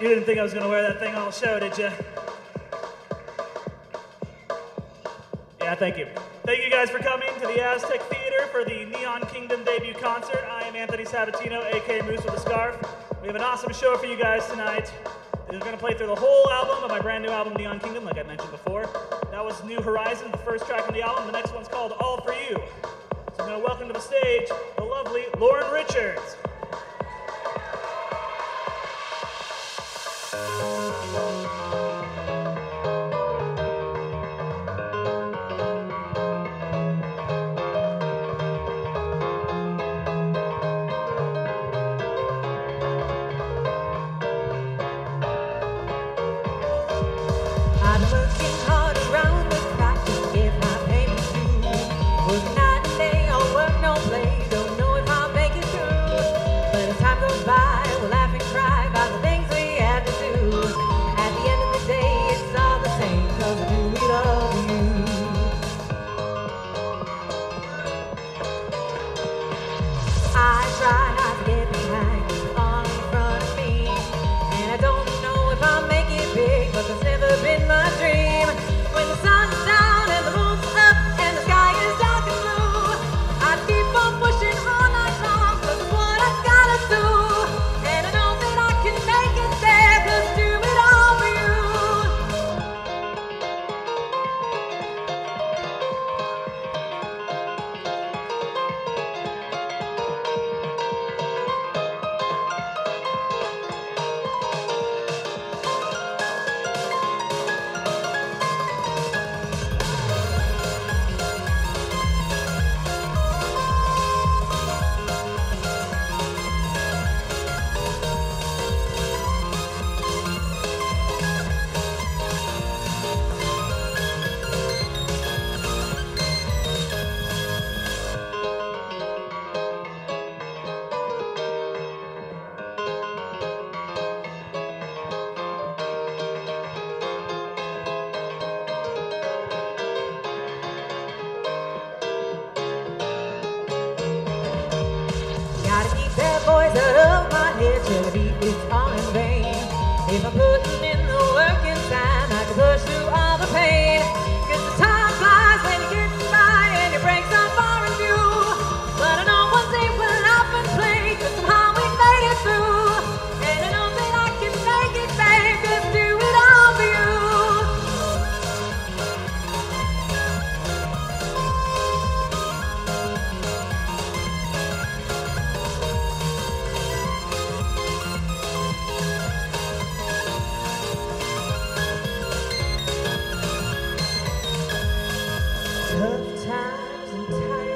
You didn't think I was going to wear that thing all show, did you? Yeah, thank you. Thank you guys for coming to the Aztec Theater for the Neon Kingdom debut concert. I am Anthony Sabatino, aka Moose with a Scarf. We have an awesome show for you guys tonight. We're going to play through the whole album of my brand new album, Neon Kingdom, like I mentioned before. That was New Horizon, the first track on the album. The next one's called All For You. So I'm going to welcome to the stage the lovely Lauren Richards. Tough times and times.